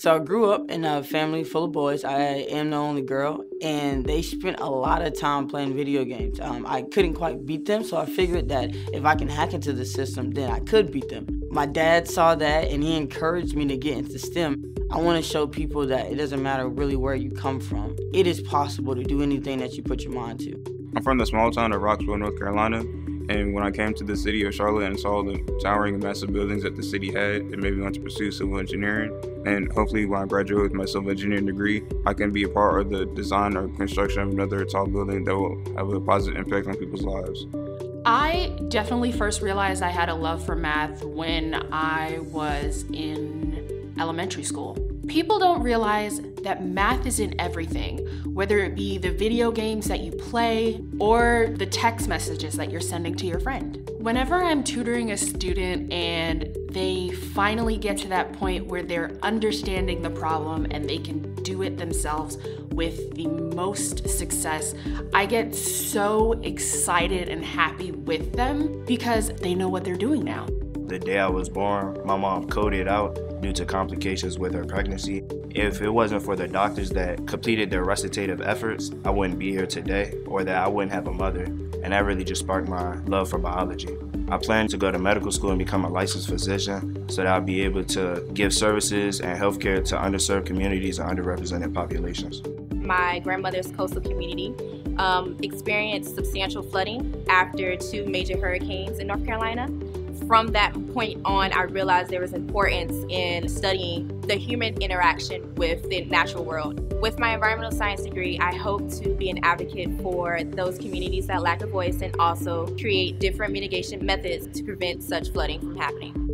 So I grew up in a family full of boys. I am the only girl, and they spent a lot of time playing video games. Um, I couldn't quite beat them, so I figured that if I can hack into the system, then I could beat them. My dad saw that, and he encouraged me to get into STEM. I want to show people that it doesn't matter really where you come from. It is possible to do anything that you put your mind to. I'm from the small town of Roxboro, North Carolina, and when I came to the city of Charlotte and saw the towering and massive buildings that the city had, it made me want to pursue civil engineering. And hopefully, when I graduate with my civil engineering degree, I can be a part of the design or construction of another tall building that will have a positive impact on people's lives. I definitely first realized I had a love for math when I was in elementary school. People don't realize that math is in everything, whether it be the video games that you play or the text messages that you're sending to your friend. Whenever I'm tutoring a student and they finally get to that point where they're understanding the problem and they can do it themselves with the most success, I get so excited and happy with them because they know what they're doing now. The day I was born, my mom coded out due to complications with her pregnancy. If it wasn't for the doctors that completed their resuscitative efforts, I wouldn't be here today or that I wouldn't have a mother. And that really just sparked my love for biology. I plan to go to medical school and become a licensed physician so that I'll be able to give services and healthcare to underserved communities and underrepresented populations. My grandmother's coastal community um, experienced substantial flooding after two major hurricanes in North Carolina from that point on, I realized there was importance in studying the human interaction with the natural world. With my environmental science degree, I hope to be an advocate for those communities that lack a voice and also create different mitigation methods to prevent such flooding from happening.